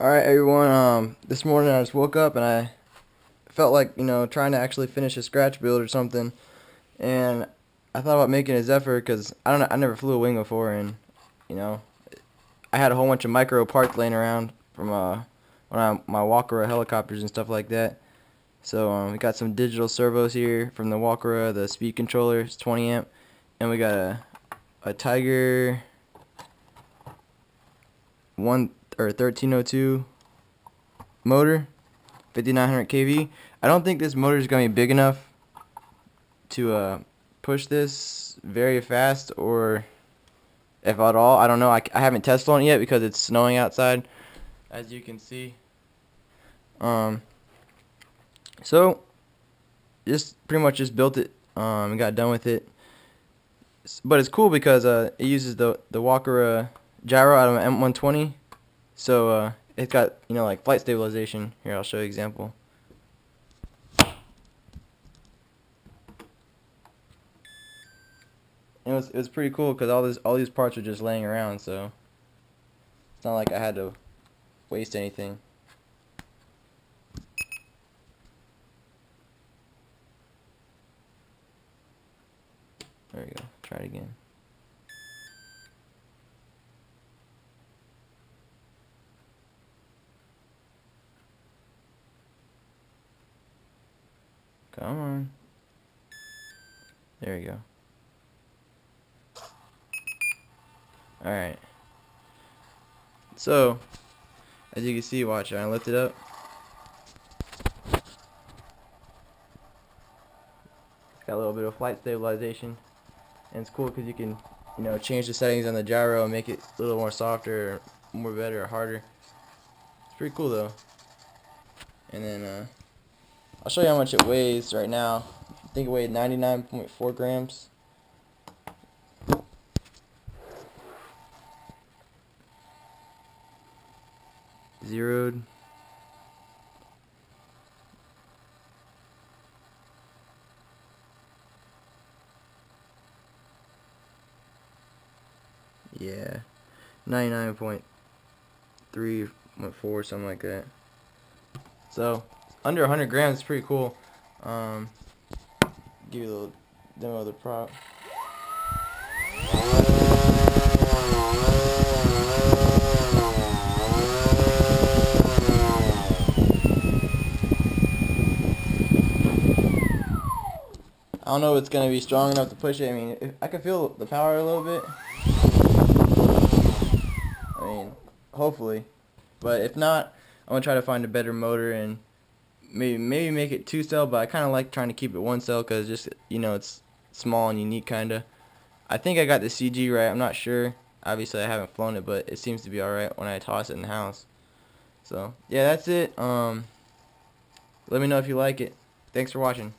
Alright everyone, um, this morning I just woke up and I felt like, you know, trying to actually finish a scratch build or something. And I thought about making a Zephyr because I don't know, I never flew a wing before and, you know, I had a whole bunch of micro parts laying around from uh, when I, my Walkera helicopters and stuff like that. So um, we got some digital servos here from the Walkera, the speed controller, it's 20 amp. And we got a, a Tiger 1 or 1302 motor, 5900 kV. I don't think this motor is going to be big enough to uh, push this very fast or if at all. I don't know. I, I haven't tested on it yet because it's snowing outside as you can see. Um, so just pretty much just built it um, and got done with it. But it's cool because uh, it uses the the Walkera gyro out of an M120 so uh, it's got you know like flight stabilization. Here I'll show you an example. It was it was pretty cool because all all these parts are just laying around, so it's not like I had to waste anything. There we go. Try it again. Come on. There we go. Alright. So, as you can see, watch, I lift it up. It's got a little bit of flight stabilization. And it's cool because you can, you know, change the settings on the gyro and make it a little more softer, or more better, or harder. It's pretty cool though. And then, uh, I'll show you how much it weighs right now. I think it weighed 99.4 grams. Zeroed. Yeah, 99.3.4, something like that. So, under 100 grams is pretty cool. Um, give you a little demo of the prop. I don't know if it's going to be strong enough to push it. I mean, I can feel the power a little bit. I mean, hopefully. But if not, I'm going to try to find a better motor and maybe maybe make it two cell, but I kind of like trying to keep it one cell because just you know it's small and unique kind of. I think I got the CG right. I'm not sure. Obviously, I haven't flown it, but it seems to be all right when I toss it in the house. So yeah, that's it. Um, let me know if you like it. Thanks for watching.